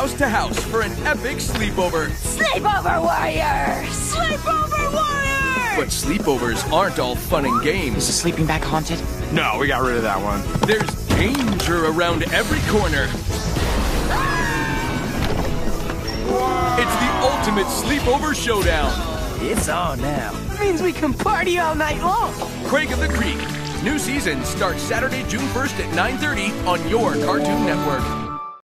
house to house for an epic sleepover. Sleepover Warriors! Sleepover Warriors! But sleepovers aren't all fun and games. Is the sleeping bag haunted? No, we got rid of that one. There's danger around every corner. Ah! It's the ultimate sleepover showdown. It's on now. Means we can party all night long. Craig of the Creek. New season starts Saturday, June 1st at 9:30 on your Cartoon Network.